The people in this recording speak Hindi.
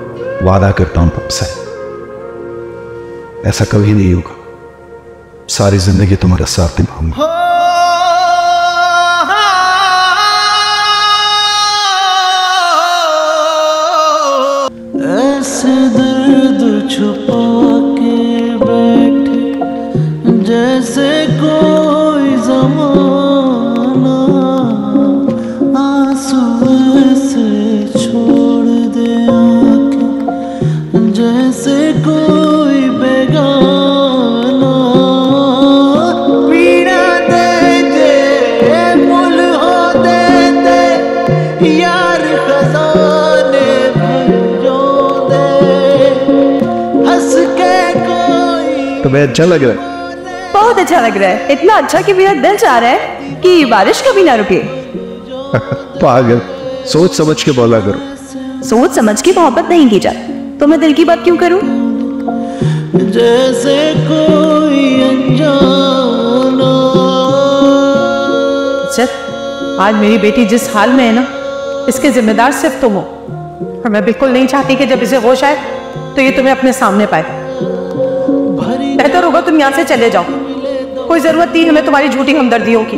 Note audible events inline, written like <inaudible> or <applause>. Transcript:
वादा करता हूँ तुमसे। ऐसा कभी नहीं होगा। सारी ज़िंदगी तुम्हारा साथ निभाऊँगा। ऐसे दर्द छुपा के बैठे, जैसे कोई जमाना आँसू ऐसे छोड़ कोई बेगाना। पीड़ा दे दे मुल हो दे दे यार खजाने भरो दे हंस के कोई तुम्हें अच्छा लग रहा है। बहुत अच्छा लग रहा है। इतना अच्छा कि मेरा दिल चाह रहा है कि बारिश कभी ना रुके। <laughs> पागल। सोच समझ के बोला करो। सोच समझ के मोहब्बत नहीं की जाती तो मैं दिल की बात क्यों करूँ? जैसे कोई अनजाना आज मेरी बेटी जिस हाल में है ना इसके जिम्मेदार सिर्फ़ तुम हो। और मैं बिल्कुल नहीं चाहती कि जब इसे होश आए तो ये तुम्हें अपने सामने पाए। बेहतर होगा तुम यहाँ से चले जाओ। कोई ज़रूरत नहीं हमें तुम्हारी झूठी हमदर्दियों की।